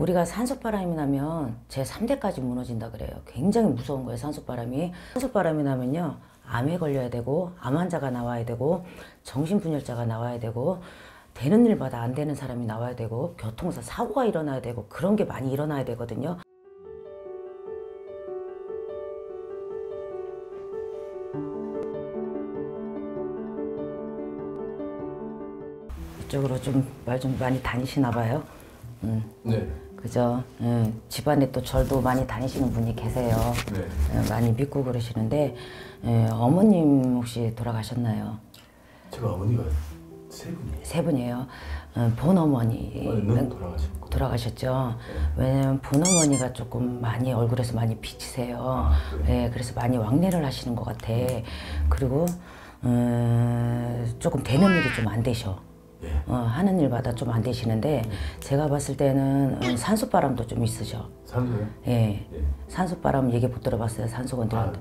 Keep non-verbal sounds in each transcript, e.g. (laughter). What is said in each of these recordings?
우리가 산소바람이 나면 제 3대까지 무너진다 그래요. 굉장히 무서운 거예요, 산소바람이. 산소바람이 나면요. 암에 걸려야 되고, 암 환자가 나와야 되고, 정신분열자가 나와야 되고, 되는 일마다 안 되는 사람이 나와야 되고, 교통사 사고가 일어나야 되고, 그런 게 많이 일어나야 되거든요. 이쪽으로 좀 말좀 많이 다니시나 봐요. 음. 네. 그죠. 예, 집안에 또 절도 많이 다니시는 분이 계세요. 네. 예, 많이 믿고 그러시는데 예, 어머님 혹시 돌아가셨나요? 제가 어머니가 세 분이 세 분이에요. 어, 본어머니 돌아가셨고 돌아가셨죠. 왜냐면 본어머니가 조금 많이 얼굴에서 많이 비치세요. 아? 예, 그래서 많이 왕래를 하시는 것 같아. 그리고 어, 조금 되는 일이 좀 안 되셔. 예. 어, 하는 일마다 좀 안 되시는데 제가 봤을 때는 어, 산소바람도 좀 있으셔. 산소요? 예. 예. 산소바람 얘기 못 들어봤어요. 산소 건드려. 아,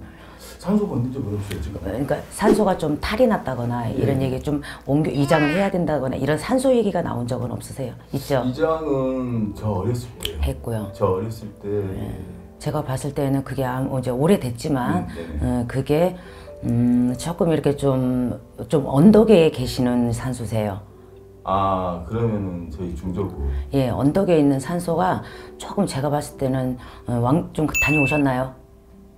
산소 적은 없어요 지금. 그러니까 산소가 좀 탈이 났다거나 이런 얘기 좀 옮겨 이장을 해야 된다거나 이런 산소 얘기가 나온 적은 없으세요? 있죠? 이장은 저 어렸을 때. 했고요. 저 어렸을 때. 제가 봤을 때는 그게 아무- 이제 오래됐지만 음, 네네. 어, 그게 음, 조금 이렇게 좀 좀 언덕에 계시는 산소세요. 아 그러면은 저희 중절구. 예, 언덕에 있는 산소가 조금 제가 봤을 때는 어, 왕좀 다녀오셨나요?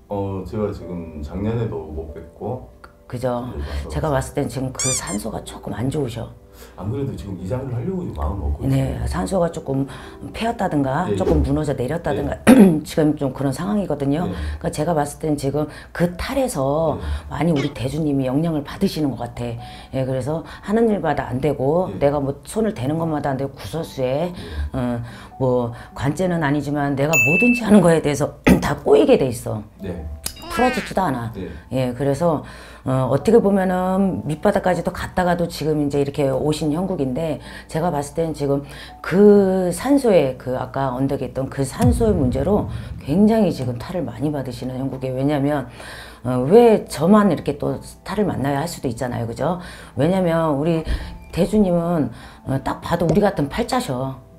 어 제가 지금 작년에도 못 뵙고 그죠? 네. 제가 봤을 땐 지금 그 산소가 조금 안 좋으셔. 안 그래도 지금 이장을 하려고 마음 먹고 네, 있어요. 산소가 조금 패였다든가 예, 조금 예. 무너져 내렸다든가 (clears throat) 지금 좀 그런 상황이거든요. 예. 그러니까 제가 봤을 땐 지금 그 탈에서 많이 우리 대주님이 영향을 받으시는 것 같아. 예, 그래서 하는 일마다 안 되고 예. 내가 뭐 손을 대는 것마다 안 되고 구설수에 어, 뭐 관제는 아니지만 내가 뭐든지 하는 거에 대해서 (clears throat) 다 꼬이게 돼 있어. 네. 풀어지지도 않아. 네. 예, 그래서 어, 어떻게 보면은 밑바닥까지도 갔다가도 지금 이제 이렇게 오신 형국인데 제가 봤을 때는 지금 그 산소의 그 아까 언덕에 있던 그 산소의 문제로 굉장히 지금 탈을 많이 받으시는 형국이에요. 왜냐면 어, 왜 저만 이렇게 또 탈을 만나야 할 수도 있잖아요. 그죠? 왜냐면 우리 대주님은 어, 딱 봐도 우리 같은 팔자셔.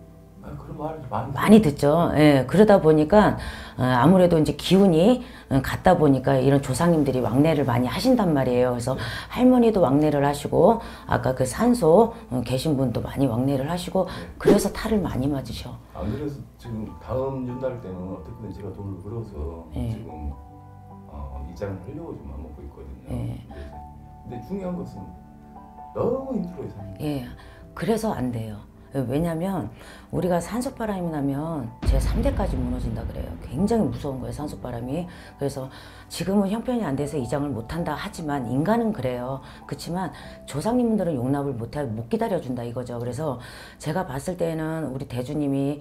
말 많이. 많이 듣죠. 예, 그러다 보니까 어, 아무래도 이제 기운이 어, 갔다 보니까 이런 조상님들이 왕래를 많이 하신단 말이에요. 그래서 할머니도 왕래를 하시고 아까 그 산소 어, 계신 분도 많이 왕래를 하시고 그래서 탈을 많이 맞으셔. 안 그래서 지금 다음 윤달 때는 어떻게든 제가 돈을 벌어서 예. 지금 어, 이장을 하려고 좀 먹고 있거든요. 예. 근데, 중요한 것은 너무 힘들어요. 예, 그래서 안 돼요. 왜냐면 우리가 산소바람이 나면 제 3대까지 무너진다 그래요. 굉장히 무서운 거예요, 산소바람이. 그래서 지금은 형편이 안 돼서 이장을 못 한다 하지만 인간은 그래요. 그렇지만 조상님들은 용납을 못, 해, 못 기다려준다 이거죠. 그래서 제가 봤을 때는 우리 대주님이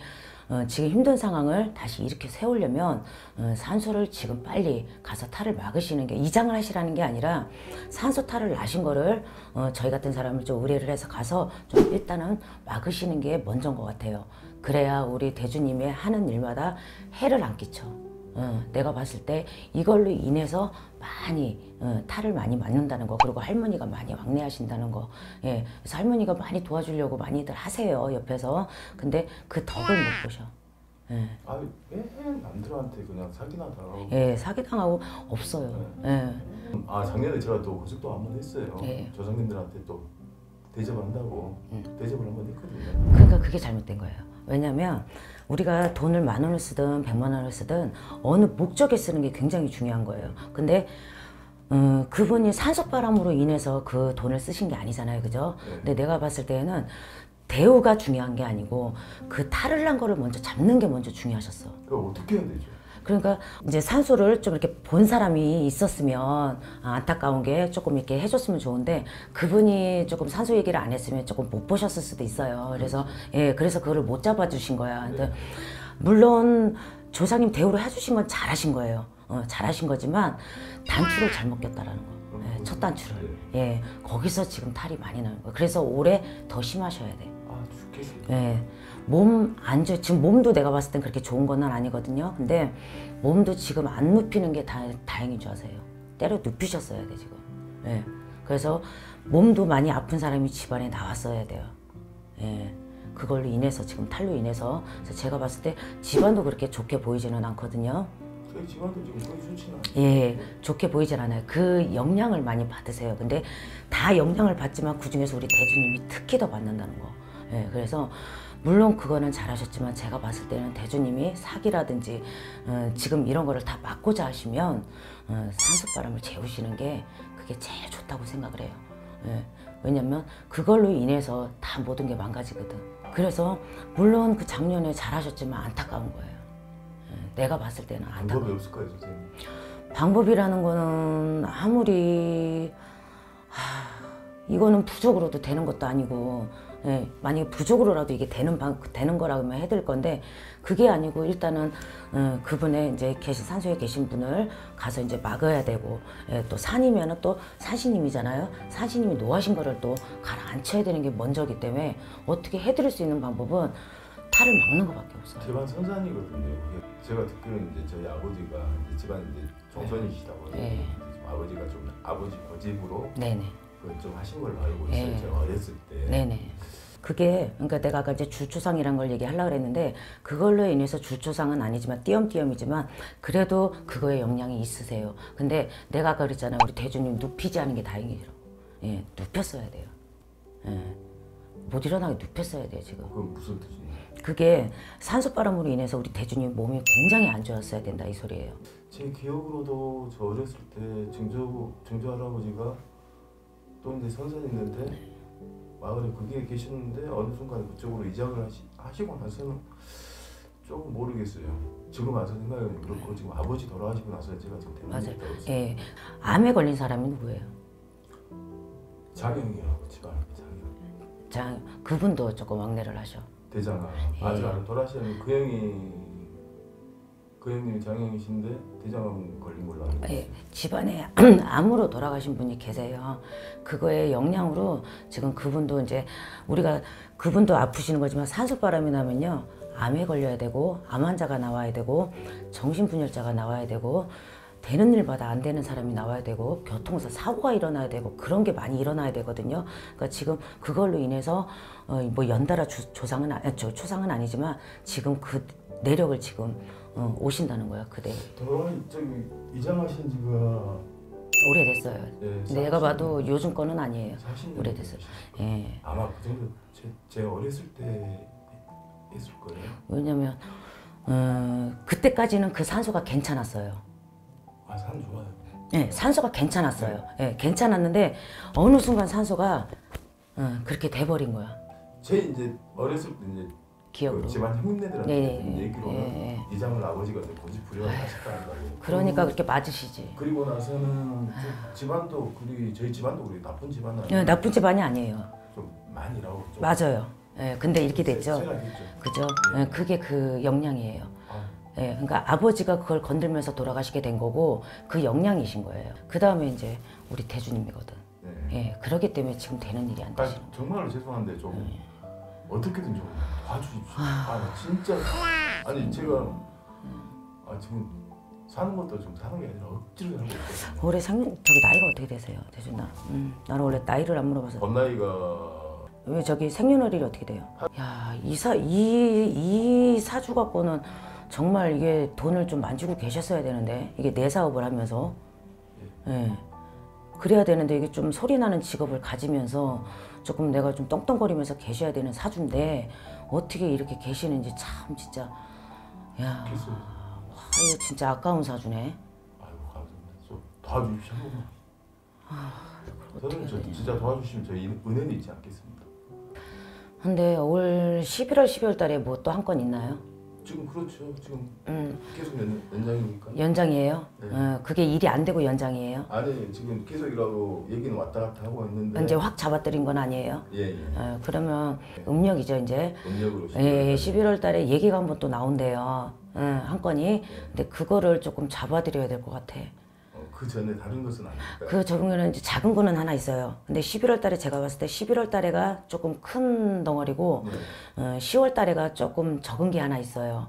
어, 지금 힘든 상황을 다시 이렇게 세우려면 어, 산소를 지금 빨리 가서 탈을 막으시는 게 이장을 하시라는 게 아니라 산소 탈을 나신 거를 어, 저희 같은 사람을 좀 의뢰를 해서 가서 좀 일단은 막으시는 게 먼저인 것 같아요. 그래야 우리 대주님의 하는 일마다 해를 안 끼쳐. 어, 내가 봤을 때 이걸로 인해서 많이 어, 탈을 많이 맞는다는 거 그리고 할머니가 많이 왕래하신다는 거 예, 그래서 할머니가 많이 도와주려고 많이들 하세요 옆에서 근데 그 덕을 못 보셔 예, 아왜 남들한테 그냥 사기나 당하고. 예 사기당하고 없어요 예, 아 작년에 제가 또 고집도 한 번 했어요. 예. 조상님들한테 또 대접한다고 음. 대접을 한 번 했거든요. 그러니까 그게 잘못된 거예요. 왜냐하면 우리가 돈을 만 원을 쓰든 백만 원을 쓰든 어느 목적에 쓰는 게 굉장히 중요한 거예요. 근데 어, 그분이 산소바람으로 인해서 그 돈을 쓰신 게 아니잖아요, 그죠? 네. 근데 내가 봤을 때는 대우가 중요한 게 아니고 그 탈을 난 거를 먼저 잡는 게 먼저 중요하셨어. 그거 어떻게 해야 되죠? 그러니까 이제 산소를 좀 이렇게 본 사람이 있었으면 아, 안타까운 게 조금 이렇게 해줬으면 좋은데 그분이 조금 산소 얘기를 안 했으면 조금 못 보셨을 수도 있어요. 그래서 예, 그래서 그거를 못 잡아주신 거야. 근데 물론 조상님 대우를 해주신 건 잘하신 거예요. 어, 잘하신 거지만 단추를 잘못 꼈다라는 거. 예, 첫 단추를. 예, 거기서 지금 탈이 많이 나는 거예요. 그래서 올해 더 심하셔야 돼. 아 죽겠습니다. 예. 몸 안 좋, 지금 몸도 내가 봤을 땐 그렇게 좋은 건 아니거든요. 근데 몸도 지금 안 눕히는 게 다, 다행인 줄 아세요. 때려 눕히셨어야 돼, 지금. 예. 그래서 몸도 많이 아픈 사람이 집안에 나왔어야 돼요. 예. 그걸로 인해서 지금 탈로 인해서 제가 봤을 때 집안도 그렇게 좋게 보이지는 않거든요. 저희 집안도 지금 거의 좋지는 않아요. 예, 좋게 보이진 않아요. 그 영향을 많이 받으세요. 근데 다 영향을 받지만 그 중에서 우리 대주님이 특히 더 받는다는 거. 예, 그래서 물론 그거는 잘하셨지만 제가 봤을 때는 대주님이 사기라든지 어, 지금 이런 거를 다 막고자 하시면 어, 산소바람을 재우시는 게 그게 제일 좋다고 생각을 해요. 예, 왜냐면 그걸로 인해서 다 모든 게 망가지거든. 그래서 물론 그 작년에 잘하셨지만 안타까운 거예요. 예, 내가 봤을 때는 안타까운 방법이 없을까요, 선생님? 방법이라는 거는 아무리 하, 이거는 부족으로도 되는 것도 아니고 예, 만약에 부족으로라도 이게 되는 방, 되는 거라면 해드릴 건데 그게 아니고 일단은 어, 그분의 이제 계신 산소에 계신 분을 가서 이제 막아야 되고 예, 또 산이면은 또 산신님이잖아요 산신님이 노하신 거를 또 가라앉혀야 되는 게 먼저기 때문에 어떻게 해드릴 수 있는 방법은 탈을 막는 것밖에 없어요. 집안 선산이거든요. 제가 듣기로는 이제 저희 아버지가 이제 집안 이제 종선이시다고 해요. 네. 아버지가 좀 아버지 고집으로 네네. 그좀 하신 걸로 알고 있어요. 네. 제가 어렸을 때. 네네. 그게 그러니까 내가 아까 이제 주초상이란 걸 얘기하려고 그랬는데 그걸로 인해서 주초상은 아니지만 띄엄띄엄이지만 그래도 그거에 영향이 있으세요. 근데 내가 아까 그랬잖아요. 우리 대주님 눕히지 않은 게 다행이죠. 예, 눕혔어야 돼요. 예. 못 일어나게 눕혔어야 돼요, 지금. 그건 무슨 뜻이냐? 그게 산소바람으로 인해서 우리 대주님 몸이 굉장히 안 좋았어야 된다 이 소리예요. 제 기억으로도 저 어렸을 때 증조 증조 할아버지가 또 이제 선산 있는데 마을에 거기에 계셨는데 어느 순간 그쪽으로 이장을 하시, 하시고 나서는 조금 모르겠어요. 지금 와서 생각해보면 그렇고 지금 아버지 돌아가시고 나서 제가 지금 대만에 맞아요. 예. 암에 걸린 사람이 누구예요? 장영이요 집안 장영. 자, 그분도 조금 왕래를 하셔. 대장아 예. 아직 안 돌아가셨는데 그 형이 그 형님이 장영이신데 대장암 걸린 걸로 알고 있어요. 예, 집안에 (clears throat) 암으로 돌아가신 분이 계세요. 그거의 영향으로 지금 그분도 이제 우리가 그분도 아프시는 거지만 산소바람이 나면요. 암에 걸려야 되고 암 환자가 나와야 되고 정신분열자가 나와야 되고 되는 일마다 안 되는 사람이 나와야 되고 교통사 사고가 일어나야 되고 그런 게 많이 일어나야 되거든요. 그러니까 지금 그걸로 인해서 어, 뭐 연달아 주, 조상은 아, 조, 초상은 아니지만 지금 그 내력을 지금 어, 오신다는 거야 그대 돌아가신 저기 이장하신 지가 오래됐어요. 예, 내가 봐도 요즘 거는 아니에요. 40년 오래됐어요. 예. 아마 그 정도 제, 제 어렸을 때 했을 거예요. 왜냐면 어, 그때까지는 그 산소가 괜찮았어요. 아 산 좋아요. 예, 산소가 괜찮았어요. 예, 괜찮았는데 어느 순간 산소가 어, 그렇게 돼버린 거야. 제 이제 어렸을 때 이제 기억으로. 그 집안 형님네들한테 네, 얘기로는 예, 예. 이장을 아버지가 고집 하셨다는 거예요. 그러니까 그렇게 맞으시지. 그리고 나서는 저 집안도 그리 저희 집안도 그리 나쁜 집안은 예, 나쁜 집안이 아니에요. 좀 많이 일하고 좀 맞아요. 예, 근데 이렇게 됐죠. 그죠? 예, 그게 그 영향이에요. 아, 예, 그러니까 아버지가 그걸 건들면서 돌아가시게 된 거고 그 영향이신 거예요. 그 다음에 이제 우리 대주님이거든. 네. 예, 그러기 때문에 지금 되는 일이 안 아, 되시는 정말로 죄송한데 좀 네. 어떻게든 좀 도와주십시오. 아, 나 진짜 아니 제가 아 지금 사는 것도 좀 사는 게 아니라 억지로 살고 있거든요. 올해 상 저기 나이가 어떻게 되세요, 대준아? 음, 나는 원래 나이를 안 물어봐서 범나이가 왜 저기 생년월일이 어떻게 돼요? 야, 이사 이 이 사주 갖고는 정말 이게 돈을 좀 만지고 계셨어야 되는데 이게 내 사업을 하면서 예. 그래야 되는데 이게 좀 소리 나는 직업을 가지면서 조금 내가 좀 떵떵거리면서 계셔야 되는 사주인데 어떻게 이렇게 계시는지 참 진짜 야, 와, 이거 진짜 아까운 사주네. 아이고 감사합니다. 좀 도와주십시오 한 번만. 아, 저는 저 진짜 도와주시면 저희 은혜는 있지 않겠습니다. 근데 올 11월 12월 달에 뭐 또 한 건 있나요? 지금 그렇죠. 지금 음, 계속 연, 연장이니까. 연장이에요? 네. 어, 그게 일이 안 되고 연장이에요? 아니 지금 계속 이라고 얘기는 왔다 갔다 하고 있는데. 이제 확 잡아들인 건 아니에요? 예 예. 어, 그러면 음력이죠 이제 음력으로 예, 11월 달에 얘기가 한 번 또 나온대요 예, 한 건이 근데 그거를 조금 잡아드려야 될 것 같아 어, 그 전에 다른 것은 아닐까요? 그 적응에는 이제 작은 거는 하나 있어요 근데 11월 달에 제가 봤을 때 11월 달에가 조금 큰 덩어리고 네. 어, 10월 달에가 조금 적은 게 하나 있어요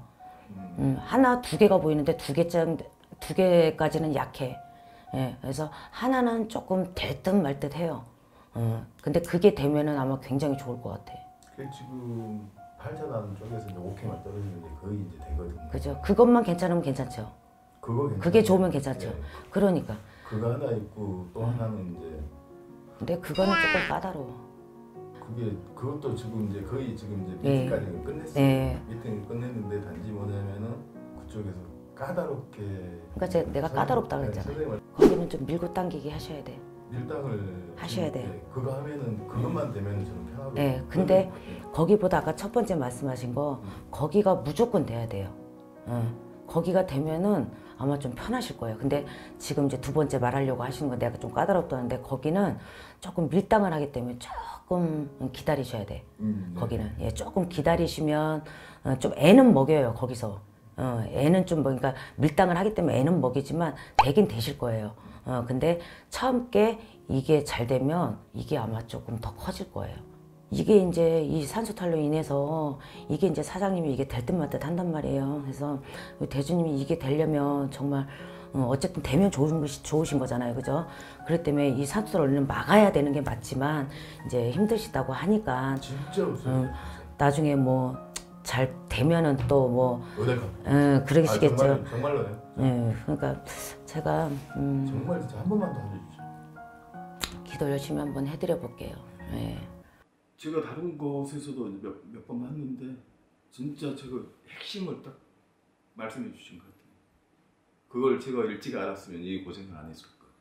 음, 음, 하나 두 개가 보이는데 두 개짜리 두 개까지는 약해. 예, 그래서 하나는 조금 될 듯 말 듯 해요. 어, 근데 그게 되면은 아마 굉장히 좋을 것 같아. 그그 지금 발전하는 쪽에서 이제 5K만 떨어지는데 거의 이제 되거든요. 그죠? 그것만 괜찮으면 괜찮죠. 그거 괜찮아요. 그게 좋으면 괜찮죠. 네. 그러니까. 그거 하나 있고 또 하나는 이제 근데 그거는 조금 까다로워. 그게 그것도 지금 이제 거의 지금 이제 네. 미팅까지 끝냈어요. 네. 미팅 끝냈는데 단지 뭐냐면은 그쪽에서 까다롭게 그러니까 제, 내가 까다롭다 네, 그랬잖아요. 선생님을 거기는 좀 밀고 당기기 하셔야 돼. 밀당을 하셔야 돼요. 네, 그거 하면은 그것만 되면 저는 편하고. 네, 근데 거기보다 아까 첫 번째 말씀하신 거 거기가 무조건 돼야 돼요. 어, 거기가 되면은 아마 좀 편하실 거예요. 근데 지금 이제 두 번째 말하려고 하시는 건 내가 좀 까다롭다는데 거기는 조금 밀당을 하기 때문에 조금 기다리셔야 돼. 음, 네. 거기는 예, 조금 기다리시면 어, 좀 애는 먹여요 거기서 어, 애는 좀 뭐니까 밀당을 하기 때문에 애는 먹이지만 되긴 되실 거예요 어, 근데 처음 게 이게 잘 되면 이게 아마 조금 더 커질 거예요 이게 이제 이 산소탈로 인해서 이게 이제 사장님이 이게 될 듯말듯 한단 말이에요 그래서 대주님이 이게 되려면 정말 어, 어쨌든 되면 좋은 것이 좋으신 거잖아요 그죠 그렇기 때문에 이 산소탈로는 막아야 되는 게 맞지만 이제 힘드시다고 하니까 진짜. 음. 나중에 뭐 잘 되면은 또뭐 어색합니다. 그러시겠죠. 아, 정말, 정말 로요. 예, 그러니까 제가 음, 정말 진짜 한 번만 더 해주십시오. 기도 열심히 한번 해드려 볼게요. 예. 제가 다른 곳에서도 몇 몇번 봤는데 진짜 제가 핵심을 딱 말씀해 주신 것 같아요. 그걸 제가 일찍 알았으면 이 고생을 안 했을 거예요.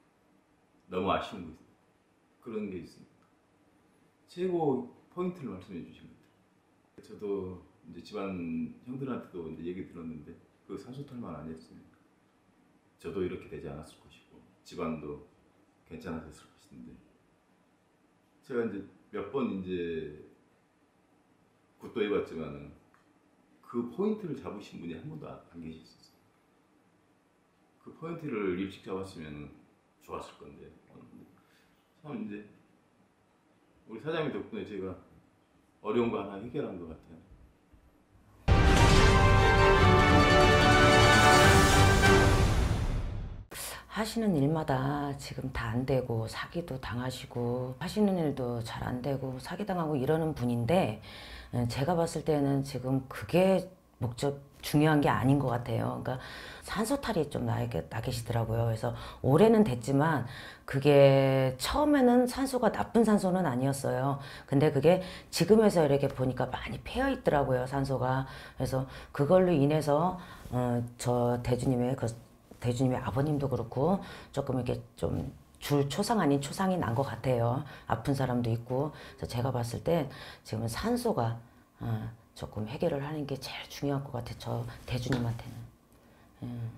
너무 아쉬운 거 있어요. 그런 게 있습니다. 최고 포인트를 말씀해 주신 것 같아요. 저도 이제 집안 형들한테도 이제 얘기 들었는데 그 산소탈만 안 했으면 저도 이렇게 되지 않았을 것이고 집안도 괜찮아졌을 것인데 제가 이제 몇 번 이제 굿도 해봤지만은 그 포인트를 잡으신 분이 한 분도 안, 안 계셨었어요. 그 포인트를 일찍 잡았으면 좋았을 건데 어, 참 이제 우리 사장님 덕분에 제가 어려운 거 하나 해결한 것 같아요. 하시는 일마다 지금 다 안 되고 사기도 당하시고 하시는 일도 잘 안 되고 사기 당하고 이러는 분인데 예, 제가 봤을 때는 지금 그게 목적 중요한 게 아닌 것 같아요. 그러니까 산소탈이 좀 나, 나 계시더라고요. 그래서 올해는 됐지만 그게 처음에는 산소가 나쁜 산소는 아니었어요. 근데 그게 지금에서 이렇게 보니까 많이 패여 있더라고요. 산소가. 그래서 그걸로 인해서 어, 저 대주님의 그 대주님의 아버님도 그렇고 조금 이렇게 좀 줄 초상 아닌 초상이 난 것 같아요. 아픈 사람도 있고. 그래서 제가 봤을 때 지금은 산소가 어, 조금 해결을 하는 게 제일 중요한 것 같아요. 저 대주님한테는. 음.